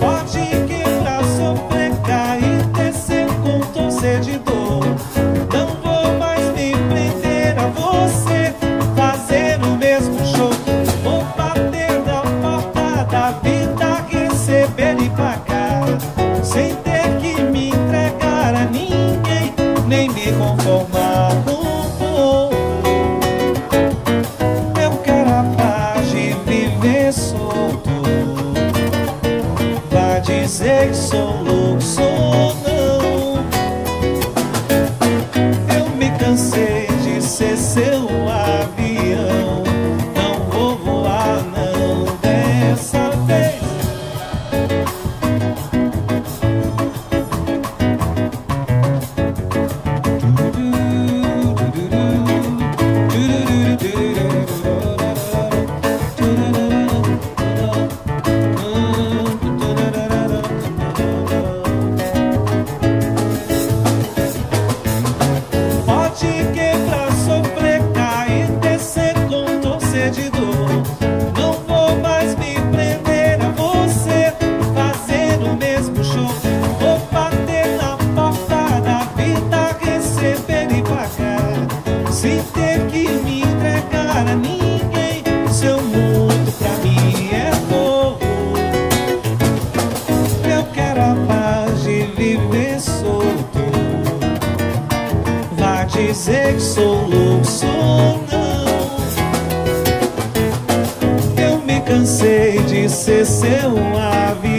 Pode que quebrar, sofregar e descer com torcedor. Não vou mais me prender a você, fazer o mesmo show. Vou bater na porta da vida, receber e pagar, sem ter que me entregar a ninguém, nem me conformar Dizer que sou louco, sou não Eu me cansei de ser seu amigo. dizer que sou louco, sou não. Eu me cansei de ser seu avião.